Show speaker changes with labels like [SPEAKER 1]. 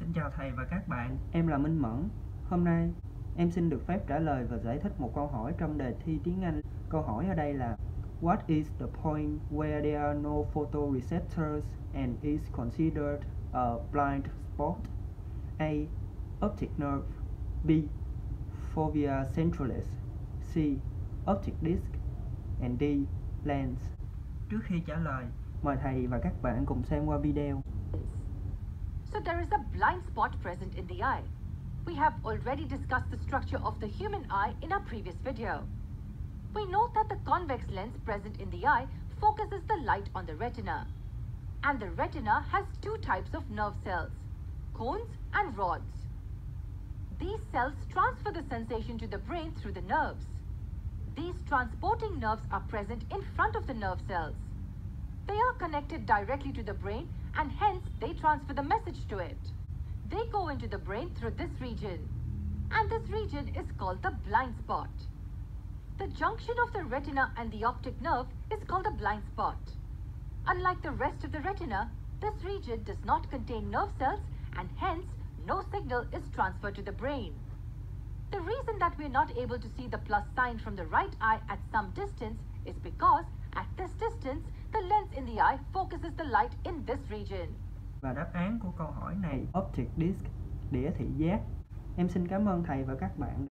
[SPEAKER 1] Xin chào thầy và các bạn.
[SPEAKER 2] Em là Minh Mẫn. Hôm nay, em xin được phép trả lời và giải thích một câu hỏi trong đề thi tiếng Anh. Câu hỏi ở đây là What is the point where there are no photoreceptors and is considered a blind spot? A. Optic nerve B. Fovea centralis C. Optic disc and D. Lens
[SPEAKER 1] Trước khi trả lời,
[SPEAKER 2] Mời thầy và các bạn cùng xem qua video.
[SPEAKER 3] So there is a blind spot present in the eye. We have already discussed the structure of the human eye in our previous video. We note that the convex lens present in the eye focuses the light on the retina. And the retina has two types of nerve cells, cones and rods. These cells transfer the sensation to the brain through the nerves. These transporting nerves are present in front of the nerve cells. They are connected directly to the brain and hence they transfer the message to it. They go into the brain through this region. And this region is called the blind spot. The junction of the retina and the optic nerve is called the blind spot. Unlike the rest of the retina, this region does not contain nerve cells and hence no signal is transferred to the brain. The reason that we're not able to see the plus sign from the right eye at some distance is because in the eye focuses the light in this region.
[SPEAKER 1] và đáp án của câu hỏi này
[SPEAKER 2] Optic disc, đĩa thị giác. Em xin cảm ơn thầy và các bạn